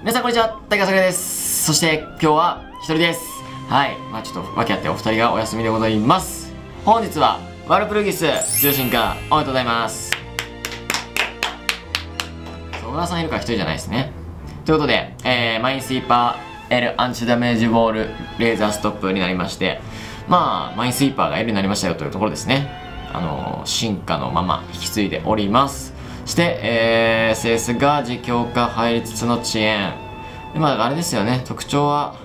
皆さんこんにちは、大川桜です。そして今日は一人です。はい。まあちょっと訳あってお二人がお休みでございます。本日はワルプルギス重心化おめでとうございます。小川さんいるから一人じゃないですね。ということで、えー、マインスイーパー L アンチダメージボールレーザーストップになりまして、まあ、マインスイーパーが L になりましたよというところですね。あのー進化のまま引き継いでおります。そして、えー、SS が自強化入りつつの遅延。でまあ、あれですよね、特徴は、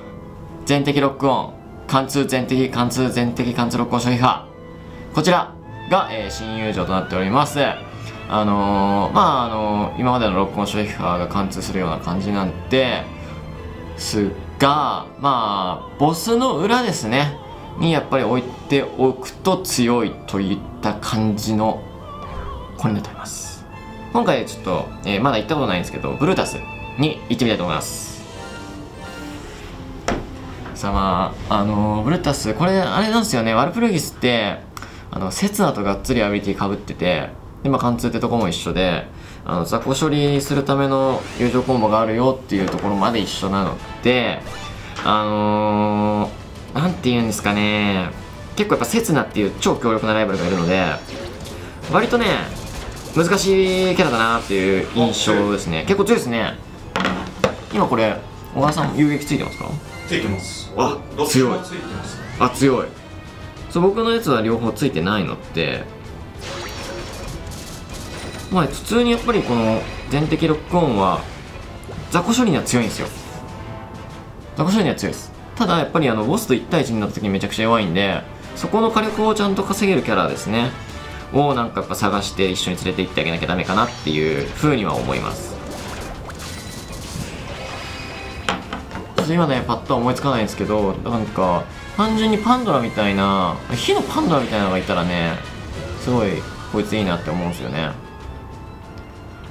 全敵ロックオン、貫通全敵、貫通全敵、貫通ロックオン消費波。こちらが、えー新友情となっております。あのーまあ、あのー今までのロックオン消費波が貫通するような感じなんですが、まあ、ボスの裏ですね。にやっぱり置いておくと強いといった感じの子になっております。今回ちょっと、えーまだ行ったことないんですけど、ブルータスに行ってみたいと思います。さあまあ、あのーブルータス、これあれなんですよね、ワルプルギスって、あの、セツナとがっつりアビリティかぶってて、で、まあ貫通ってとこも一緒で、あの、雑魚処理するための友情コンボがあるよっていうところまで一緒なので、あのー、なんて言うんですかね、結構やっぱセツナっていう超強力なライバルがいるので、割とね、難しいキャラだなっていう印象ですね。結構強いですね。今これ、小川さん遊撃ついてますか？ついてます。あ強い。ついてます。あ、強い。そう、僕のやつは両方ついてないのって、まあ普通にやっぱりこの全敵ロックオンは雑魚処理には強いんですよ。雑魚処理には強いです。ただやっぱりあのボスと1対1になった時にめちゃくちゃ弱いんでそこの火力をちゃんと稼げるキャラですねをなんかやっぱ探して一緒に連れて行ってあげなきゃダメかなっていう風には思います。今ねパッとは思いつかないんですけどなんか単純にパンドラみたいな火のパンドラみたいなのがいたらねすごいこいついいなって思うんですよね。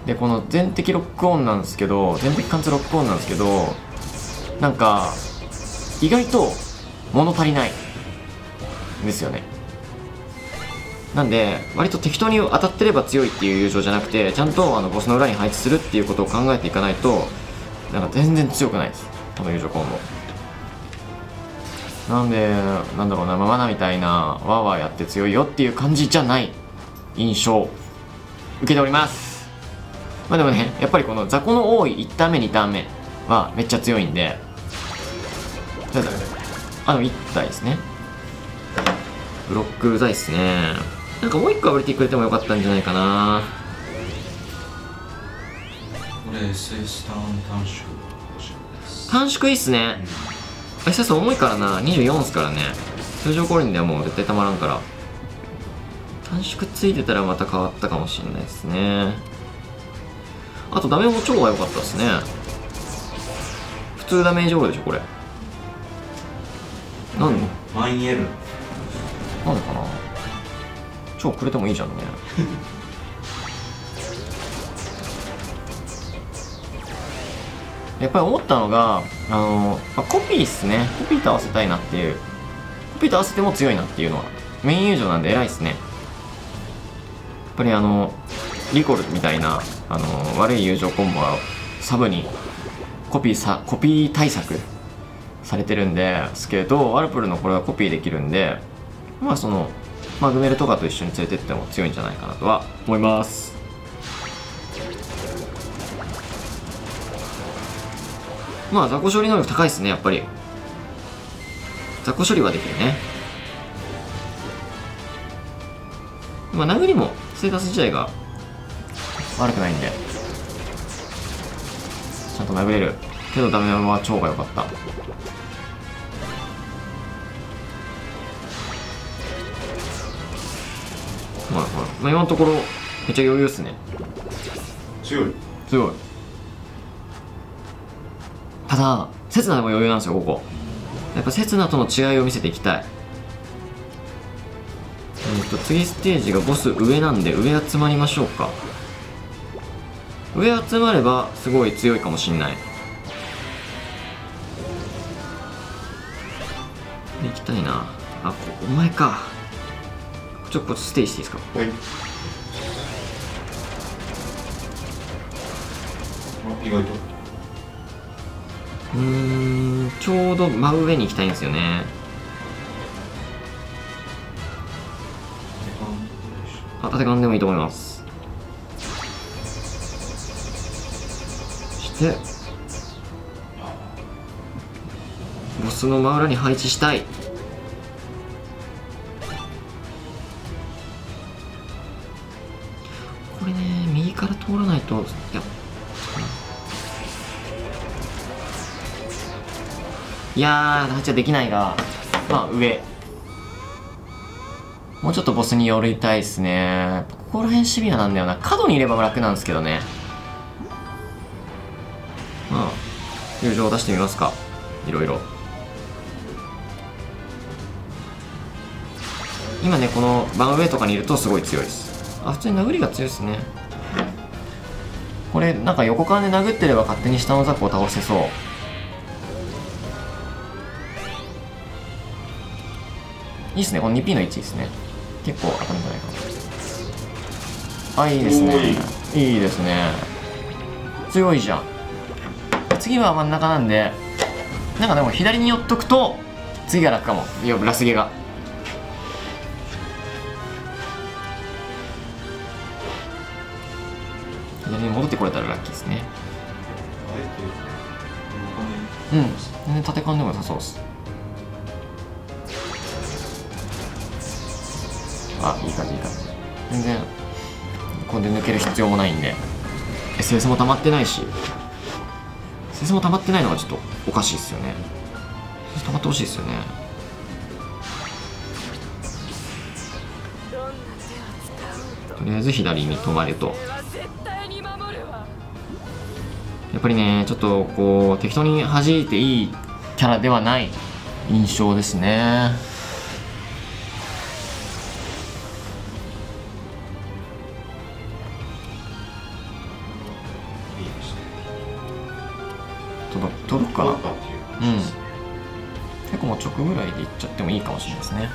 でこの全敵ロックオンなんですけど全敵貫通ロックオンなんですけどなんか意外と物足りないですよね。なんで割と適当に当たってれば強いっていう友情じゃなくてちゃんとあのボスの裏に配置するっていうことを考えていかないとなんか全然強くないです。この友情コンボ。なんでなんだろうなマナみたいなワーワーやって強いよっていう感じじゃない印象受けております。まあでもねやっぱりこの雑魚の多い1ターン目2ターン目はめっちゃ強いんでただあの1体ですね。ブロックうざいっすね。なんかもう1個アブリティくれてもよかったんじゃないかな。これ SS ターン短縮です。短縮いいっすね。SS 重いからな。24っすからね。通常コリンではもう絶対たまらんから。短縮ついてたらまた変わったかもしれないですね。あとダメも超が良かったですね。普通ダメージオールでしょこれ。なんでマイン L なかな超くれてもいいじゃんね。やっぱり思ったのがあの、まあコピーっすね。コピーと合わせたいなっていう。コピーと合わせても強いなっていうのは。メイン友情なんで偉いっすね。やっぱりあのリコルみたいなあの悪い友情コンボはサブにコピーさコピー対策されてるんですけどワルプルのこれはコピーできるんでまあそのマグメルとかと一緒に連れてっても強いんじゃないかなとは思います。まあ雑魚処理能力高いですねやっぱり。雑魚処理はできるね。まあ殴りもステータス自体が悪くないんで。ちゃんと殴れる。けどダメは超が良かった。まあ、まあ、今のところめっちゃ余裕っすね。強い。すごい。ただ刹那でも余裕なんですよここ。やっぱ刹那との違いを見せていきたい。えっと次ステージがボス上なんで上集まりましょうか。上集まればすごい強いかもしんない。で行きたいな。あこお前かちょっとステージしていいですか？はい。あ意外と。うーんちょうど真上に行きたいんですよね。あ縦勘でもいいと思います。してボスの真裏に配置したいいやいやー、じゃできないが、まあ上。もうちょっとボスに寄りたいっすね。ここら辺シビアなんだよな。角にいれば楽なんですけどね。まあ、友情を出してみますか。いろいろ。今ね、この番上とかにいるとすごい強いです。あ、普通に殴りが強いですね。これ、なんか横からで殴ってれば勝手に下のザクを倒せそう。いいっすね、この 2P の位置ですね。結構当たるんじゃないかな。あ、いいですね。いいですね。強いじゃん。次は真ん中なんで、なんかでも左に寄っとくと、次が楽かも。いや、ラスゲが。に戻ってこれたらラッキーですね。うん。全然縦勘でも良さそうです。あいい感じいい感じ全然これで抜ける必要もないんで SS も溜まってないし SS も溜まってないのがちょっとおかしいですよね溜まってほしいですよねとりあえず左に止まるとやっぱりねちょっとこう適当に弾いていいキャラではない印象ですね。届届くかな。うん。結構もう直ぐらいでいっちゃってもいいかもしれないですね。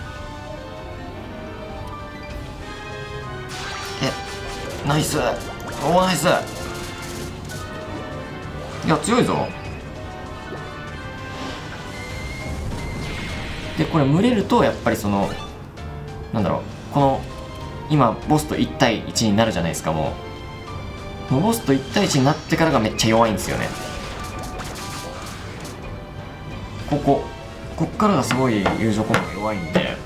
えナイス。おおナイスいや強いぞ。でこれ群れるとやっぱりそのなんだろうこの今ボスと1対1になるじゃないですかもう。もうボスと1対1になってからがめっちゃ弱いんですよね。こここっからがすごい友情コンボ弱いんで。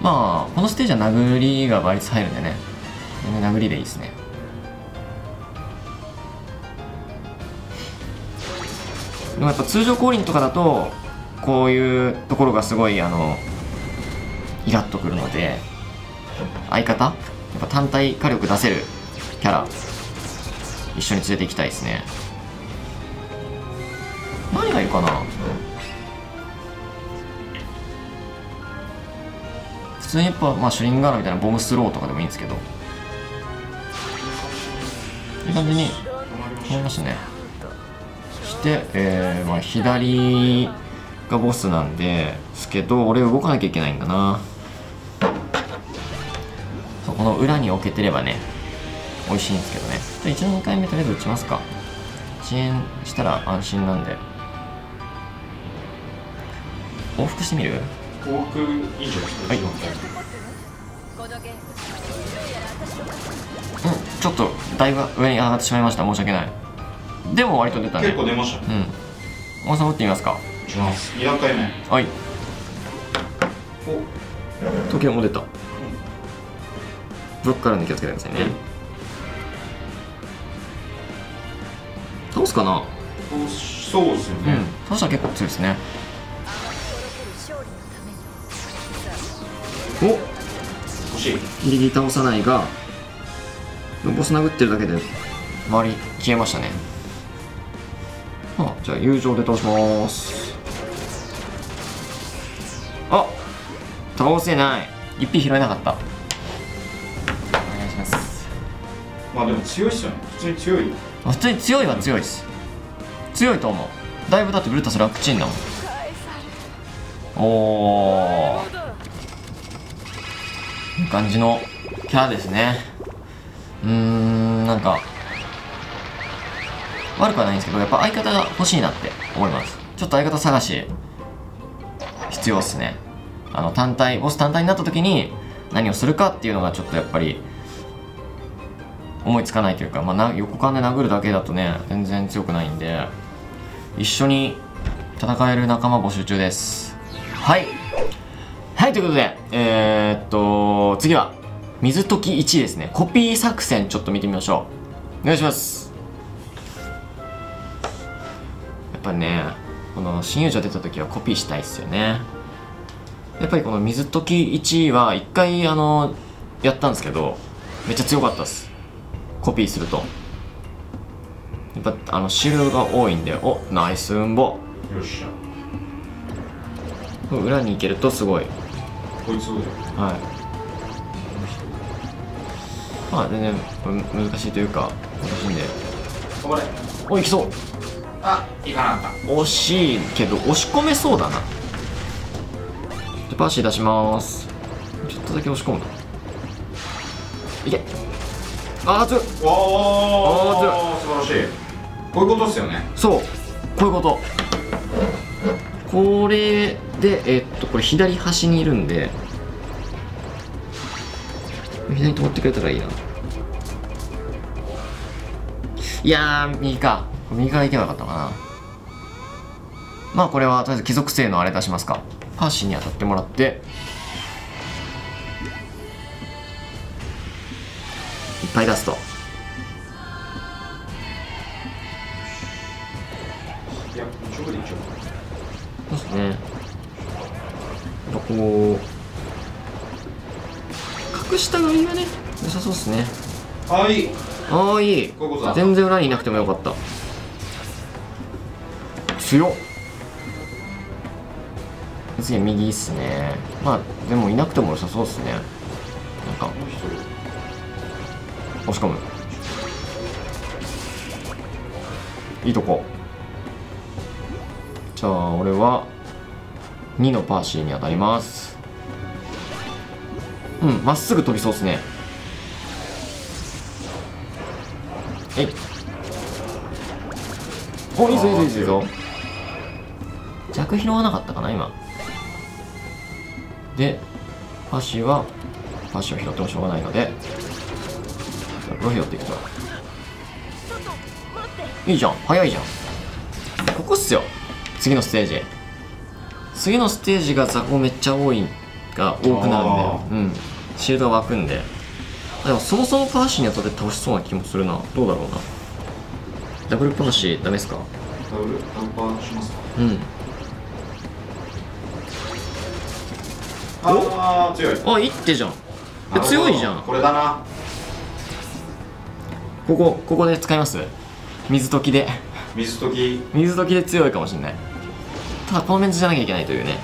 まあこのステージは殴りが倍率入るんでね。殴りでいいですね。でもやっぱ通常降臨とかだとこういうところがすごいあのイラッとくるので相方やっぱ単体火力出せるキャラ一緒に連れて行きたいですね。何がいるかな？普通にやっぱ、まあ、シュリンガーナみたいなボムスローとかでもいいんですけど。いい感じに思いましたね、えーまあ、左がボスなんですけど俺動かなきゃいけないんだな。そうこの裏に置けてればね美味しいんですけどね。じゃあ1、2回目とりあえず打ちますか。遅延したら安心なんで。往復してみる？往復いいんじゃない。ですかはいうんちょっとだいぶ上に上がってしまいました。申し訳ないでも割と出たね。結構出ましたね。うん。大さん打ってみますか？いきます。2段階目。はい。お。時計も出た。ブロックからんで気をつけてくださいね。倒すかな？そうですよね。うん。倒したら結構強いですね。お。欲しい。ギリギリ倒さないがボス殴ってるだけで周り消えましたねあじゃあ友情で倒します。あ倒せない。一匹拾えなかった。お願いします。まあでも強いっすよね。普通に強い普通に強いは強いです。強いと思う。だいぶだってブルータス楽ちんだもん。おー。いい感じのキャラですね。うーんなんか悪くはないんですけどやっぱ相方が欲しいなって思います。ちょっと相方探し必要っすね。あの単体ボス単体になった時に何をするかっていうのがちょっとやっぱり思いつかないというか、まあ、な横間で殴るだけだとね全然強くないんで一緒に戦える仲間募集中です。はい。はいということでえー、っと次は水溶き1ですね。コピー作戦ちょっと見てみましょう。お願いします。ぱりねこの新友情出た時はコピーしたいっすよね。やっぱりこの水溶き1は一回あのやったんですけどめっちゃ強かったっす。コピーすると。やっぱあのシールドが多いんでおナイスウンボよっしゃ。裏に行けるとすごい。こいつをはい。まあ全然む難しいというか難しいんで。止まれ。おいきそうあ行かなかっ惜しいけど押し込めそうだな。でパーシー出します。ちょっとだけ押し込むといけ。あー強い。たおあー強お素晴らしい。こういうことっすよね。そう。こういうこと。これでえっとこれ左端にいるんで。左に止まってくれたらいいな。いやー右か右から行けばよかったかなまあこれはとりあえず貴族性のあれ出しますかパーシーに当たってもらっていっぱい出すとそうですね。こう、隠したがりがね、良さそうですね。どあいいああ、いい。全然裏にいなくてもよかった。強っ次右っすね。まあ、でもいなくても良さそうですね。なんか、押し込む。いいとこ。じゃあ、俺は、2のパーシーに当たります。うん、まっすぐ飛びそうですね。えい。お、いいぞいいぞいいぞいいぞ。弱拾わなかったかな、今。で、パーシーは、パーシーを拾ってもしょうがないので、これ拾っていくと。いいじゃん、早いじゃん。ここっすよ、次のステージ。次のステージが雑魚めっちゃ多いが多くなるんで、うん、シールドが湧くんで。でもそもそもパーシーに当たって倒しそうな気もするな。どうだろうな。ダブルパーシーダメですか？ダブルダブパーしますか？うん。ああ強いあ、いいってじゃん。え強いじゃん。これだな。ここ、ここで使います？水溶きで。水溶き。水溶きで強いかもしれない。ただこのメンツじゃなきゃいけないというね。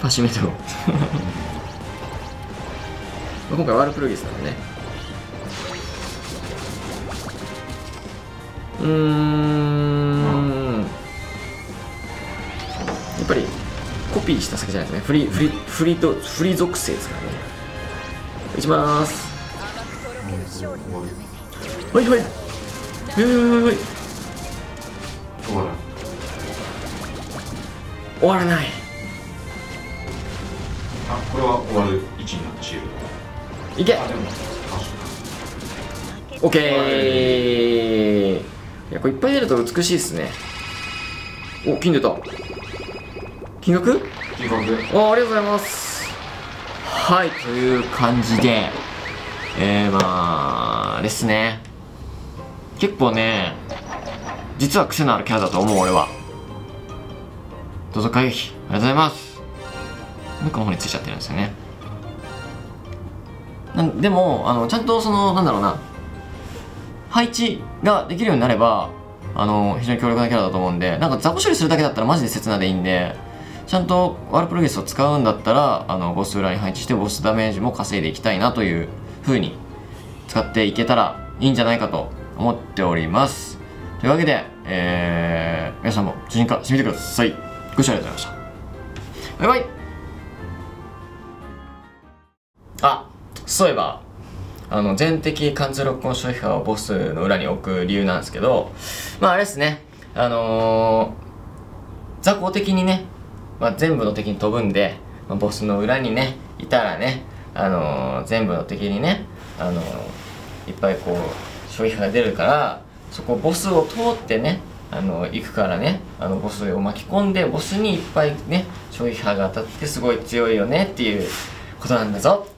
パシメト。今回ワールプロギスなんでね。うーんっぱりコピーした先じゃないですね。フリーフリーフリーとフリー属性ですからね。いきまーす。はいはい。はいはい終わらない。あこれは終わる位置になったシールいけ。オッケー。いやこれいっぱい出ると美しいですね。お金出た金額？金額。であありがとうございます。はいという感じでえー、まあですね。結構ね実は癖のあるキャラだと思う俺は。どうぞ回避ありがとうございます。向こうの方についちゃってるんですよね。なんでもあのちゃんとそのなんだろうな。配置ができるようになればあの非常に強力なキャラだと思うんでなんか雑魚処理するだけだったらマジで切なでいいんでちゃんとワールプロゲスを使うんだったらあのボス裏に配置してボスダメージも稼いでいきたいなという風に使っていけたらいいんじゃないかと思っております。というわけで、えー、皆さんも主人化してみてください。ご視聴ありがとうございました。バイバイ。あそういえばあの全敵貫通ロックオン消費波をボスの裏に置く理由なんですけどまああれですね。あのー、雑魚的にね、まあ、全部の敵に飛ぶんで、まあ、ボスの裏にねいたらねあのー、全部の敵にねあのー、いっぱいこう消費波が出るからそこボスを通ってねあの行くからねあのボスを巻き込んでボスにいっぱいね消費波が当たってすごい強いよねっていうことなんだぞ。